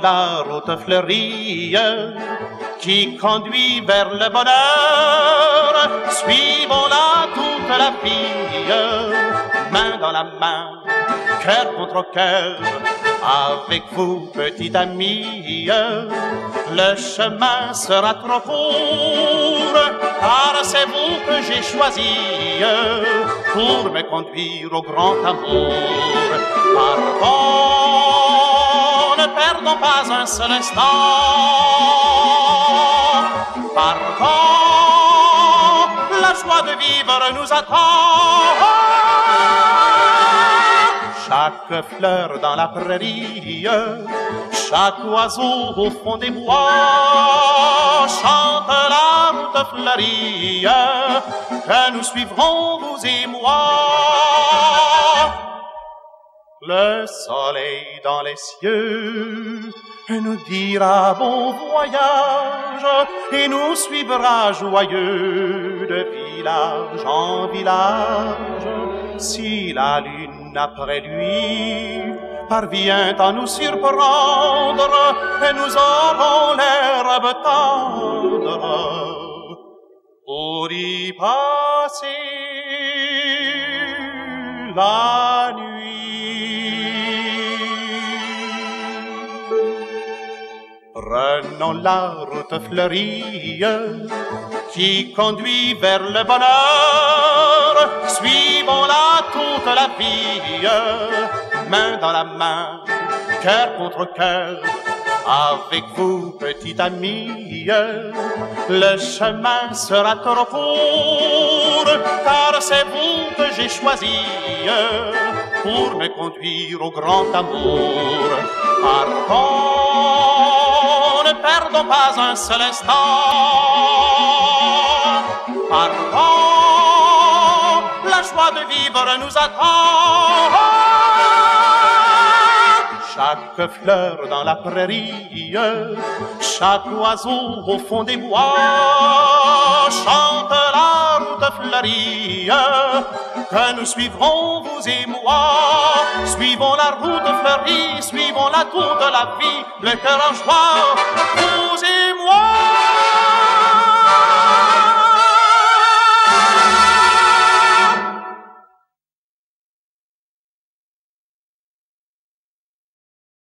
route fleurie qui conduit vers le bonheur. Suivons-la toute la vie, main dans la main, cœur contre cœur. Avec vous, petite amie, le chemin sera trop court, car c'est vous que j'ai choisi pour me conduire au grand amour. Perdons pas un seul instant Pardon, la joie de vivre nous attend. Chaque fleur dans la prairie, chaque oiseau au fond des bois chante la route fleurie que nous suivrons, vous et moi. Le soleil dans les cieux nous dira bon voyage et nous suivra joyeux de village en village. Si la lune après lui parvient à nous surprendre, et nous aurons l'herbe tendre pour y passer la nuit. Prenons la route fleurie qui conduit vers le bonheur. Suivons-la toute la vie, main dans la main, cœur contre cœur. Avec vous, petite amie, le chemin sera trop court, car c'est vous que j'ai choisi pour me conduire au grand amour. Pardon ne perdons pas un seul instant. Pardon, la joie de vivre nous attend. Chaque fleur dans la prairie, chaque oiseau au fond des bois chante la route fleurie que nous suivrons, vous et moi. Suivons la route fleurie, suivons la toute la vie, le cœur en joie, vous et moi.